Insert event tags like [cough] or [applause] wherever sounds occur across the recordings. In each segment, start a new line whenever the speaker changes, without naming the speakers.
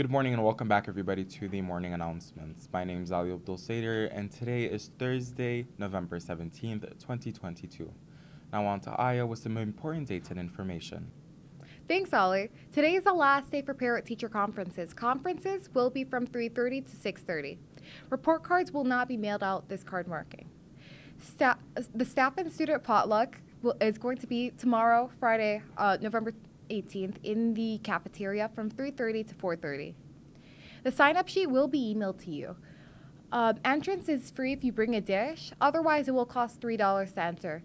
Good morning and welcome back, everybody, to the morning announcements. My name is Ali Abdul Sader, and today is Thursday, November 17th, 2022. Now, on to Aya with some important dates and information.
Thanks, Ollie. Today is the last day for parent teacher conferences. Conferences will be from 3:30 to 6:30. Report cards will not be mailed out this card marking. Sta- the staff and student potluck will, is going to be tomorrow, Friday, uh, November 18th, in the cafeteria from 3:30 to 4:30. The sign-up sheet will be emailed to you. Um, entrance is free if you bring a dish. Otherwise, it will cost $3 to enter.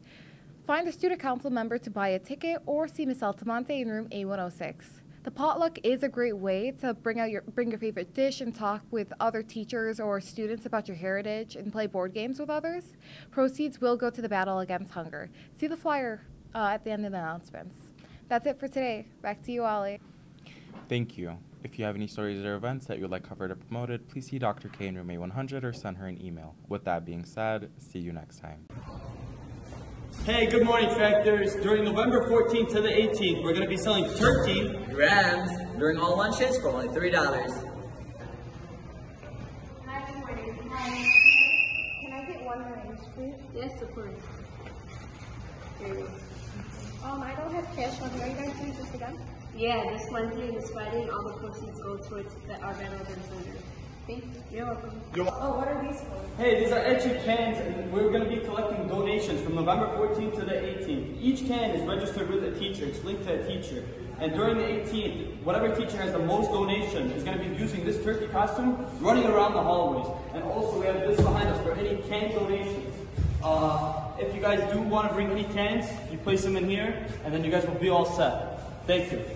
Find a student council member to buy a ticket or see Ms. Altamonte in room A106. The potluck is a great way to bring out your bring your favorite dish and talk with other teachers or students about your heritage and play board games with others. Proceeds will go to the battle against hunger. See the flyer uh, at the end of the announcements. That's it for today. Back to you, Ollie.
Thank you. If you have any stories or events that you'd like covered or promoted, please see Dr. K in room A100 or send her an email. With that being said, see you next time.
Hey, good morning, Tractors. During November 14th to the 18th, we're going to be selling turkey.
Grams during all lunches for only $3.
Hi, good morning. Hi. Can I get one orange, please? Yes, of course. Here you go. Um, I don't have cash on me. Are you guys doing this again?
Yeah, this Wednesday and this Friday, and all the proceeds go towards the, our Veterans Center.
Thank you.
You're welcome.
Oh, what are these for?
Hey, these are etchy cans, and we're going to be collecting donations from November 14th to the 18th. Each can is registered with a teacher. It's linked to a teacher. And during the 18th, whatever teacher has the most donation is going to be using this turkey costume running around the hallways. And also, we have this behind us for any can donations. Uh, if you guys do want to bring any cans, you place them in here, and then you guys will be all set. Thank you. [laughs]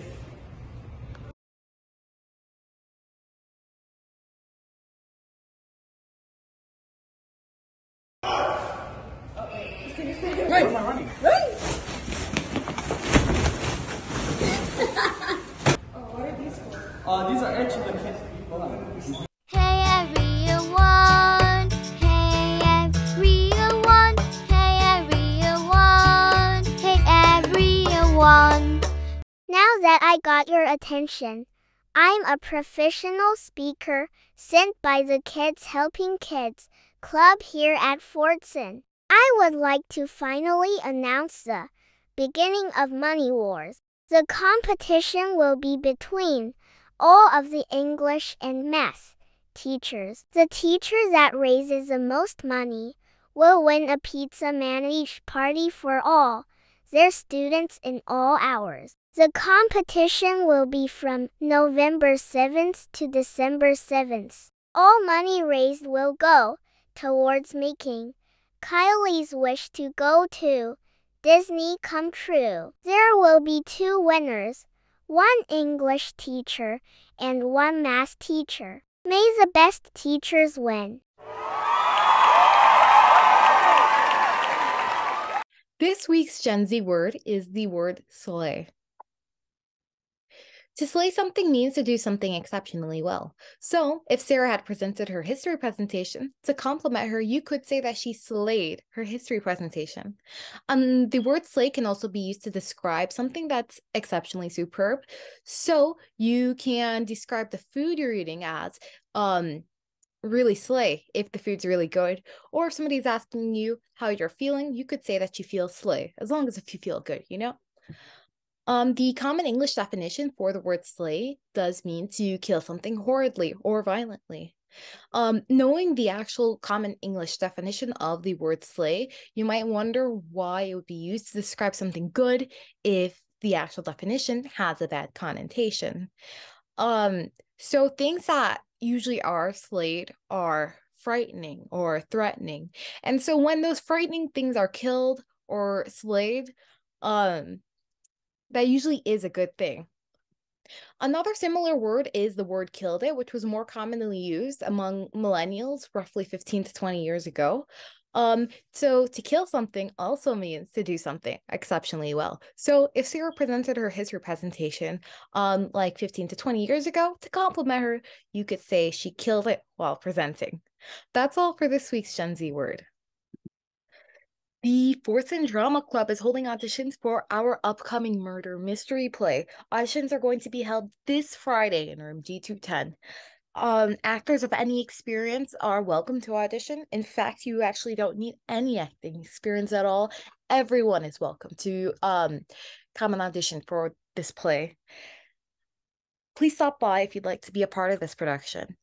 Oh, what are these for?
Uh, these are etchy the cans.
That I got your attention, I'm a professional speaker sent by the Kids Helping Kids Club here at Fordson. I would like to finally announce the beginning of Money Wars. The competition will be between all of the English and math teachers. The teacher that raises the most money will win a pizza man each party for all their students in all hours. The competition will be from November 7th to December 7th. All money raised will go towards making Kylie's wish to go to Disney come true. There will be two winners one English teacher and one math teacher. May the best teachers win.
This week's Gen Z word is the word slay. To slay something means to do something exceptionally well. So, if Sarah had presented her history presentation, to compliment her, you could say that she slayed her history presentation. Um, the word slay can also be used to describe something that's exceptionally superb. So, you can describe the food you're eating as um, really slay if the food's really good. Or if somebody's asking you how you're feeling, you could say that you feel slay, as long as if you feel good, you know? Um, the common English definition for the word slay does mean to kill something horridly or violently. Um, knowing the actual common English definition of the word slay, you might wonder why it would be used to describe something good if the actual definition has a bad connotation. Um, so things that usually are slayed are frightening or threatening. And so when those frightening things are killed or slayed, um, that usually is a good thing. Another similar word is the word killed it, which was more commonly used among millennials roughly 15 to 20 years ago. Um, so to kill something also means to do something exceptionally well. So if Sarah presented her history presentation um like 15 to 20 years ago, to compliment her, you could say she killed it while presenting. That's all for this week's Gen Z word. The Fordson Drama Club is holding auditions for our upcoming murder mystery play. Auditions are going to be held this Friday in room G210. Um, actors of any experience are welcome to audition. In fact, you actually don't need any acting experience at all. Everyone is welcome to um come and audition for this play. Please stop by if you'd like to be a part of this production.